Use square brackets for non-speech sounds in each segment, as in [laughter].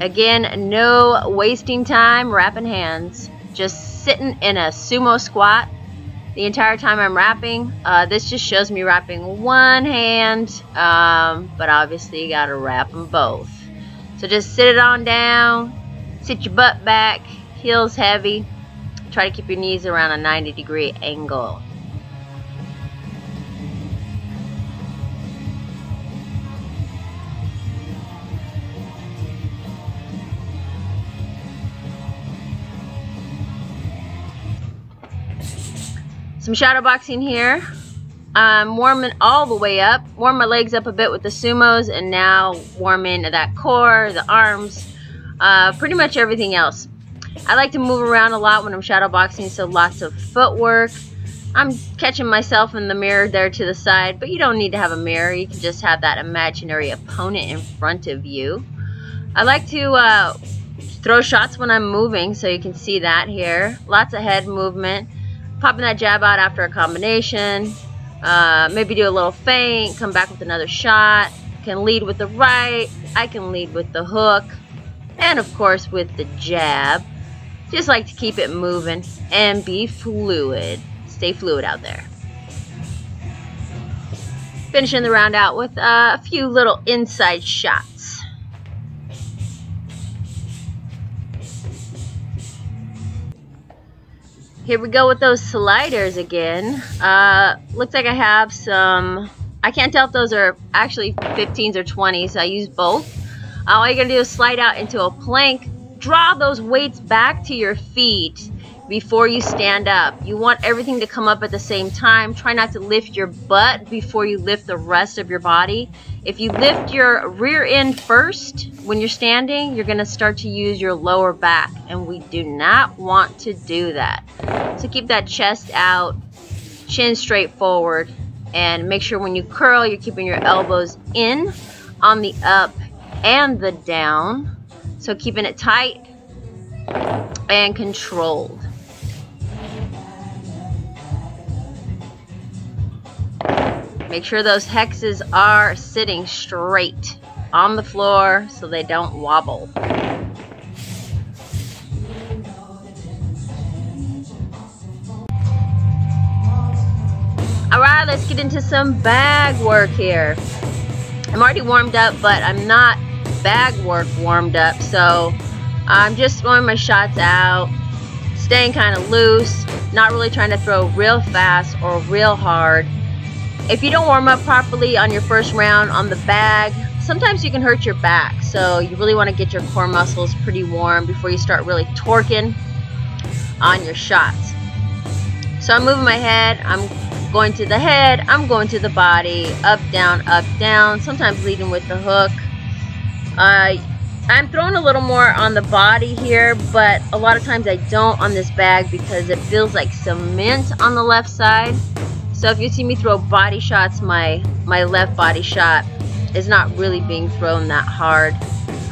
Again, no wasting time wrapping hands. Just sitting in a sumo squat the entire time I'm wrapping. Uh, this just shows me wrapping one hand, um, but obviously you gotta wrap them both. So just sit it on down, sit your butt back, heels heavy. Try to keep your knees around a 90 degree angle. Some shadow boxing here. I'm warming all the way up. Warm my legs up a bit with the sumos and now warming that core, the arms, uh, pretty much everything else. I like to move around a lot when I'm shadow boxing, so lots of footwork. I'm catching myself in the mirror there to the side, but you don't need to have a mirror. You can just have that imaginary opponent in front of you. I like to uh, throw shots when I'm moving, so you can see that here. Lots of head movement popping that jab out after a combination. Uh, maybe do a little feint, come back with another shot. Can lead with the right. I can lead with the hook. And of course with the jab. Just like to keep it moving and be fluid. Stay fluid out there. Finishing the round out with a few little inside shots. Here we go with those sliders again. Uh, looks like I have some, I can't tell if those are actually 15s or 20s. I use both. Uh, all you're to do is slide out into a plank. Draw those weights back to your feet before you stand up. You want everything to come up at the same time. Try not to lift your butt before you lift the rest of your body. If you lift your rear end first when you're standing, you're to start to use your lower back, and we do not want to do that. So keep that chest out, chin straight forward, and make sure when you curl, you're keeping your elbows in on the up and the down. So keeping it tight and controlled. Make sure those hexes are sitting straight on the floor so they don't wobble. Let's get into some bag work here. I'm already warmed up, but I'm not bag work warmed up, so I'm just throwing my shots out, staying kind of loose, not really trying to throw real fast or real hard. If you don't warm up properly on your first round on the bag, sometimes you can hurt your back. So you really want to get your core muscles pretty warm before you start really torquing on your shots. So I'm moving my head, I'm going to the head, I'm going to the body, up, down, up, down, sometimes leading with the hook. Uh, I'm throwing a little more on the body here, but a lot of times I don't on this bag because it feels like cement on the left side. So if you see me throw body shots, my, my left body shot is not really being thrown that hard.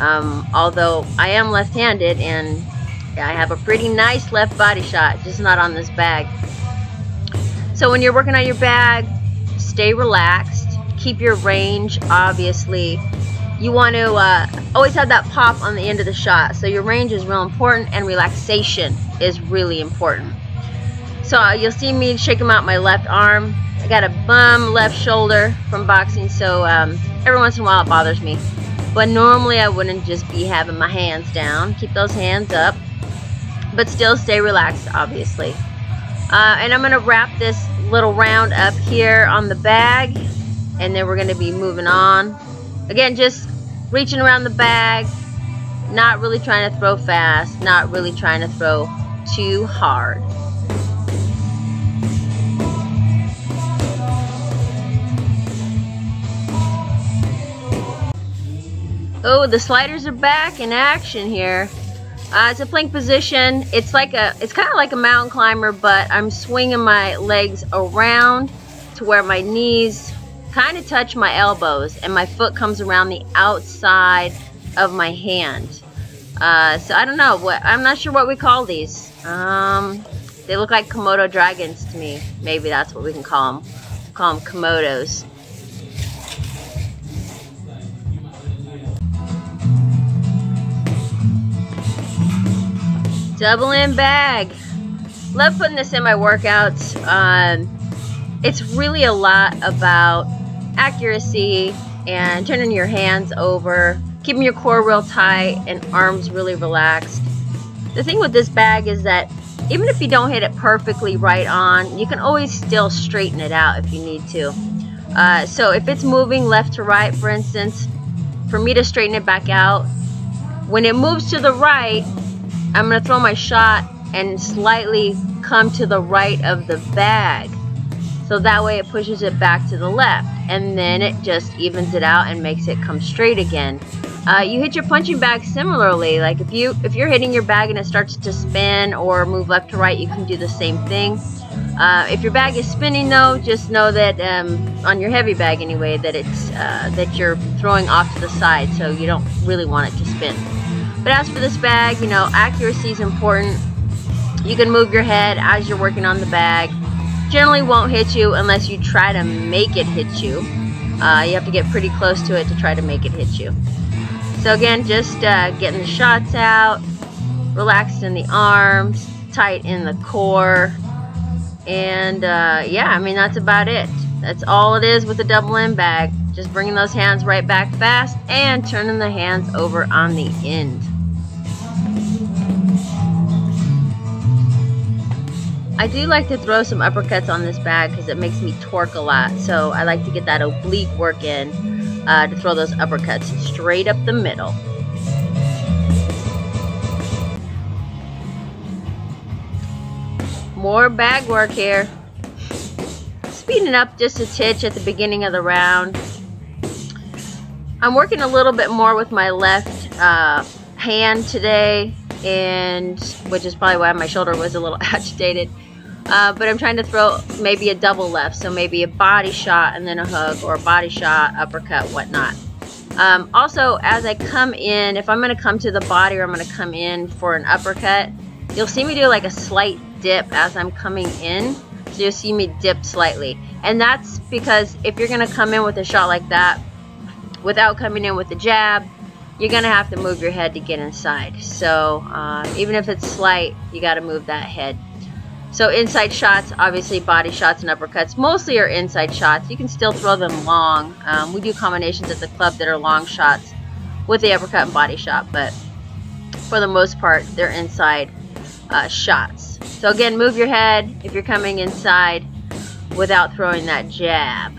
Um, although I am left-handed and I have a pretty nice left body shot, just not on this bag. So when you're working on your bag, stay relaxed. Keep your range, obviously. You want to uh, always have that pop on the end of the shot. So your range is real important and relaxation is really important. So you'll see me shaking out my left arm. I got a bum left shoulder from boxing, so um, every once in a while it bothers me. But normally I wouldn't just be having my hands down. Keep those hands up, but still stay relaxed, obviously. Uh, and I'm going to wrap this little round up here on the bag, and then we're going to be moving on. Again, just reaching around the bag, not really trying to throw fast, not really trying to throw too hard. Oh, the sliders are back in action here. Uh, it's a plank position. It's like a, it's kind of like a mountain climber, but I'm swinging my legs around to where my knees kind of touch my elbows and my foot comes around the outside of my hand. Uh, so I don't know what, I'm not sure what we call these. Um, they look like Komodo dragons to me. Maybe that's what we can call them. Call them Komodos. Double end bag. Love putting this in my workouts. Um, it's really a lot about accuracy and turning your hands over, keeping your core real tight and arms really relaxed. The thing with this bag is that even if you don't hit it perfectly right on, you can always still straighten it out if you need to. Uh, so if it's moving left to right, for instance, for me to straighten it back out, when it moves to the right, I'm going to throw my shot and slightly come to the right of the bag. So that way it pushes it back to the left. And then it just evens it out and makes it come straight again. Uh, you hit your punching bag similarly. Like if you if you're hitting your bag and it starts to spin or move left to right, you can do the same thing. Uh, if your bag is spinning though, just know that um, on your heavy bag anyway, that it's uh, that you're throwing off to the side, so you don't really want it to spin. But as for this bag, you know, accuracy is important. You can move your head as you're working on the bag generally won't hit you unless you try to make it hit you. Uh, you have to get pretty close to it to try to make it hit you. So again, just uh, getting the shots out, relaxed in the arms, tight in the core, and uh, yeah, I mean that's about it. That's all it is with the double end bag. Just bringing those hands right back fast and turning the hands over on the end. I do like to throw some uppercuts on this bag because it makes me torque a lot. So I like to get that oblique work in uh, to throw those uppercuts straight up the middle. More bag work here. Speeding up just a titch at the beginning of the round. I'm working a little bit more with my left uh, hand today and which is probably why my shoulder was a little [laughs] agitated. Uh, but I'm trying to throw maybe a double left, so maybe a body shot and then a hook, or a body shot, uppercut, whatnot. Um, also, as I come in, if I'm going to come to the body or I'm going to come in for an uppercut, you'll see me do like a slight dip as I'm coming in. So you'll see me dip slightly. And that's because if you're going to come in with a shot like that, without coming in with a jab, you're going to have to move your head to get inside. So uh, even if it's slight, you got to move that head. So inside shots, obviously body shots and uppercuts, mostly are inside shots. You can still throw them long. Um, we do combinations at the club that are long shots with the uppercut and body shot, but for the most part, they're inside uh, shots. So again, move your head if you're coming inside without throwing that jab.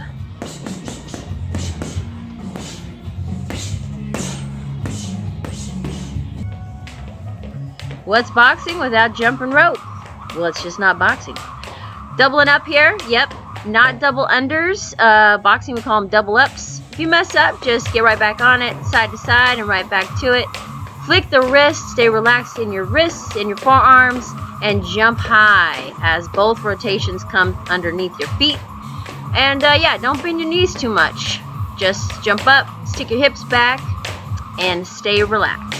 What's boxing without jumping rope? Well, it's just not boxing. Doubling up here, yep, not double unders. Uh, boxing, we call them double ups. If you mess up, just get right back on it, side to side, and right back to it. Flick the wrist, stay relaxed in your wrists, in your forearms, and jump high as both rotations come underneath your feet. And uh, yeah, don't bend your knees too much. Just jump up, stick your hips back, and stay relaxed.